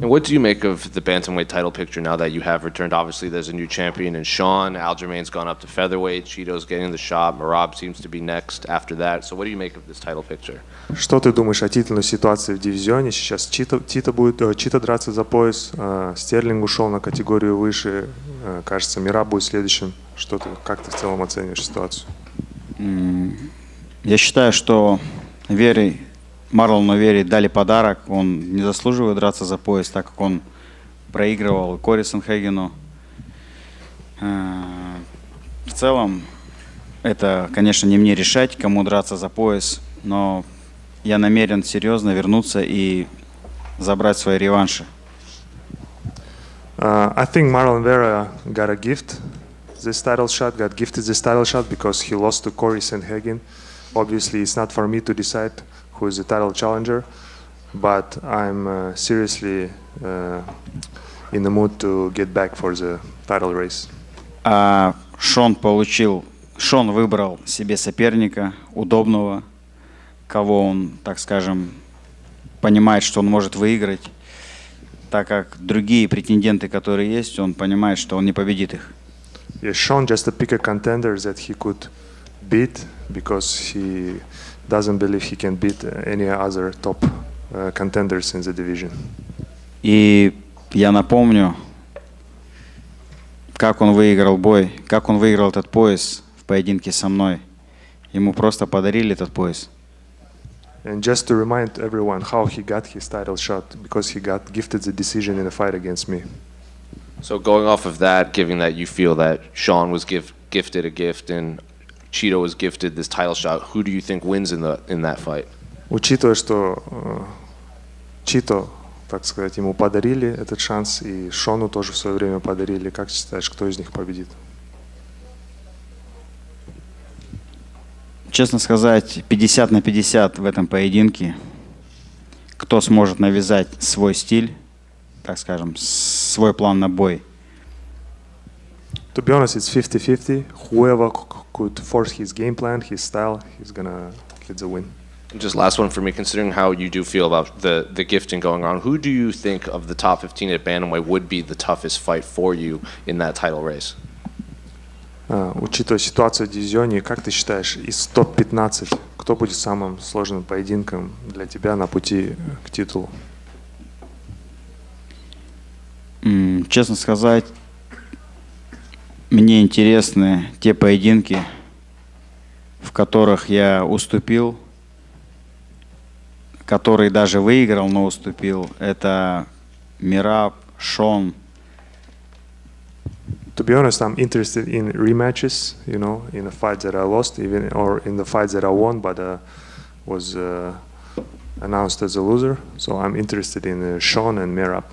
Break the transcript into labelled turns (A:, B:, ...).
A: And what do you make of the bantamweight title picture now that you have returned? Obviously, there's a new champion in Sean. Aljamain's gone up to featherweight. Cheeto's getting the shot. Marab seems to be next after that. So, what do you make of this title picture?
B: Что ты думаешь о титульной ситуации в дивизионе? Сейчас Чита, Тита будет э, Чита драться за пояс, э, Стерлинг ушел на категорию выше, э, кажется, Мира будет следующим. Что ты, как ты в целом оцениваешь ситуацию?
C: Я считаю, что Вере, Марлону Вере дали подарок. Он не заслуживает драться за пояс, так как он проигрывал Кори Санхегену. Э, В целом, это, конечно, не мне решать, кому драться за пояс, но я намерен серьезно вернуться и забрать свои реванши.
B: Uh, I think Marlon Vera got a gift this title shot, got gifted this title shot because he lost to Corey Sandhagen. Obviously, it's not for me to decide who is the title challenger, but I'm uh, seriously uh, in the mood to get back for the title race.
C: А Шон получил, Шон выбрал себе соперника, удобного, кого он, так скажем, понимает, что он может выиграть, так как другие претенденты, которые есть, он понимает, что он не победит их.
B: Yes, Sean just to pick a contender that he could beat because he doesn't believe he can beat uh, any other top uh, contenders in the division.
C: И я напомню, как он выиграл бой, как он выиграл этот пояс в поединке со мной. Ему просто подарили этот пояс.
B: And just to remind everyone how he got his title shot, because he got gifted the decision in a fight against me.
A: So, going off of that, given that you feel that Sean was give, gifted a gift and Cheeto was gifted this title shot, who do you think wins in the in that fight?
B: Учитывая, что э, Чито, так сказать, ему подарили этот шанс, и Шону тоже в свое время подарили, как считаешь, кто из них победит?
C: Честно сказать, 50 на 50 в этом поединке. Кто сможет навязать свой стиль, так скажем, свой план на бой.
B: To be honest, it's 50-50. Whoever could force his game plan, his style, he's gonna get the win.
A: And just last one for me, considering how you do feel about the, the gifting going on, who do you think of the top 15 at Bantamweight would be the toughest fight for you in that title race?
B: А, учитывая ситуацию в дивизионе, как ты считаешь, из топ-15, кто будет самым сложным поединком для тебя на пути к титулу?
C: М, Честно сказать, мне интересны те поединки, в которых я уступил, который даже выиграл, но уступил. Это Мираб, Шон.
B: To be honest, I'm interested in rematches, you know, in the fights that I lost, even or in the fights that I won, but uh, was uh, announced as a loser. So I'm interested in uh, Sean and Merab.